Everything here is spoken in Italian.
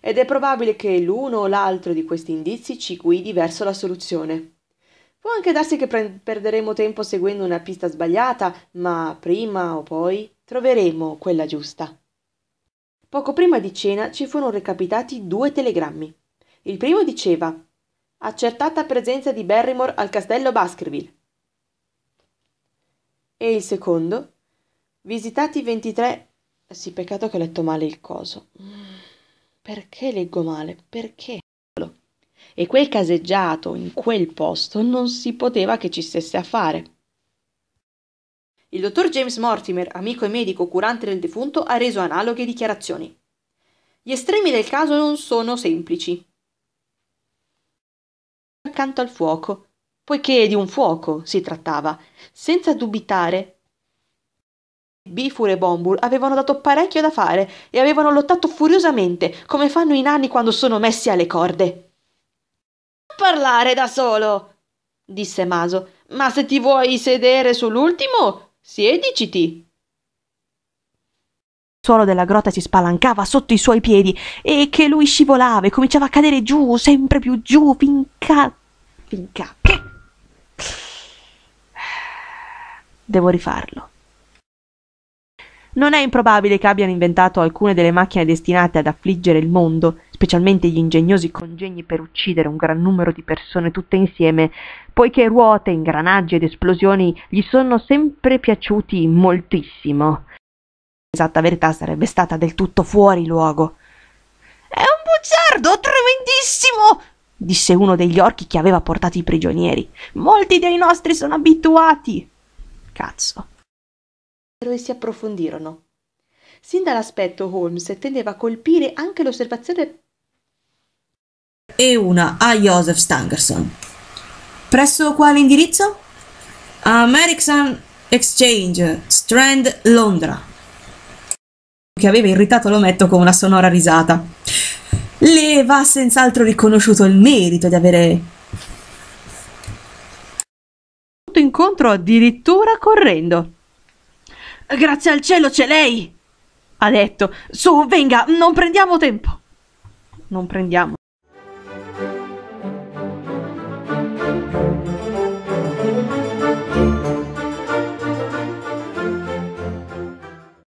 Ed è probabile che l'uno o l'altro di questi indizi ci guidi verso la soluzione. Può anche darsi che pre- perderemo tempo seguendo una pista sbagliata, ma prima o poi troveremo quella giusta. Poco prima di cena ci furono recapitati due telegrammi. Il primo diceva accertata presenza di Barrymore al castello Baskerville. E il secondo visitati 23 sì, peccato che ho letto male il coso. Perché leggo male? Perché? E quel caseggiato in quel posto non si poteva che ci stesse a fare. Il dottor James Mortimer, amico e medico curante del defunto, ha reso analoghe dichiarazioni. Gli estremi del caso non sono semplici. Accanto al fuoco, poiché di un fuoco si trattava, senza dubitare Bifur e Bombur avevano dato parecchio da fare e avevano lottato furiosamente, come fanno i nani quando sono messi alle corde. Non parlare da solo, disse Maso, ma se ti vuoi sedere sull'ultimo, siediciti. Il suolo della grotta si spalancava sotto i suoi piedi e che lui scivolava e cominciava a cadere giù, sempre più giù, finca... finca... che... Devo rifarlo. Non è improbabile che abbiano inventato alcune delle macchine destinate ad affliggere il mondo, specialmente gli ingegnosi congegni per uccidere un gran numero di persone tutte insieme, poiché ruote, ingranaggi ed esplosioni gli sono sempre piaciuti moltissimo. L'esatta verità sarebbe stata del tutto fuori luogo. È un bugiardo tremendissimo! disse uno degli orchi che aveva portato i prigionieri. Molti dei nostri sono abituati. Cazzo e si approfondirono. Sin dall'aspetto Holmes tendeva a colpire anche l'osservazione e una a Joseph Stangerson. Presso quale indirizzo? American Exchange, Strand, Londra. Che aveva irritato l'ometto con una sonora risata. Le va senz'altro riconosciuto il merito di avere incontro addirittura correndo. Grazie al cielo c'è lei! ha detto. Su, venga, non prendiamo tempo. Non prendiamo.